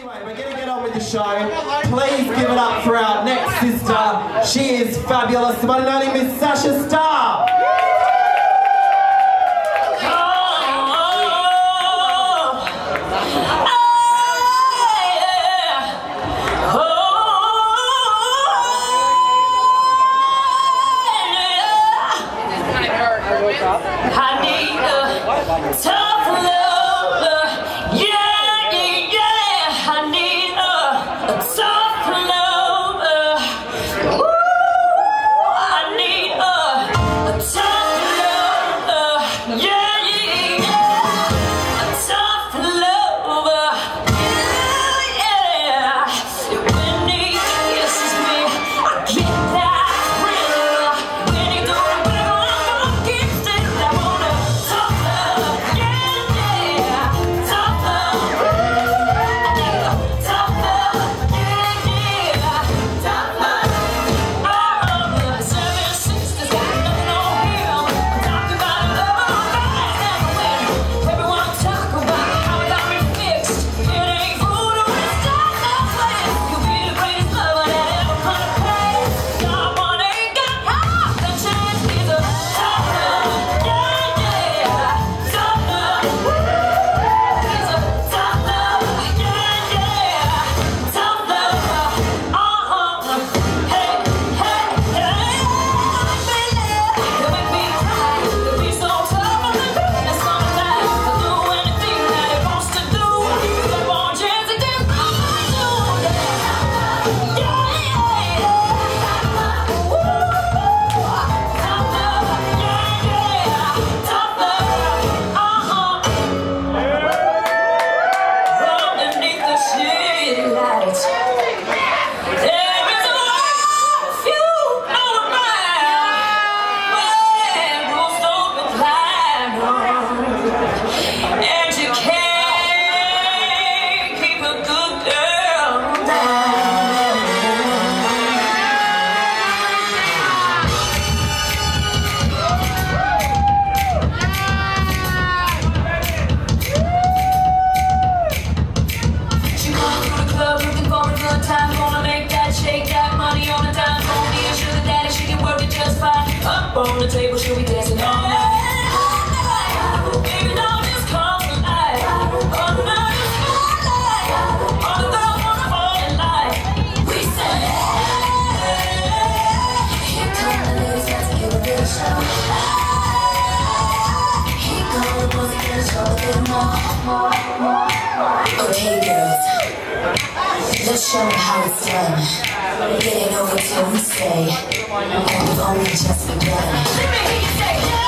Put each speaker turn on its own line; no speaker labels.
Anyway, we're going to get on with the show. Please give it up for our next sister. She is fabulous. The one and only Miss Sasha Starr.
I need just show them how it's done. We're getting over till we stay. and we've only just begun. Let me hear you say.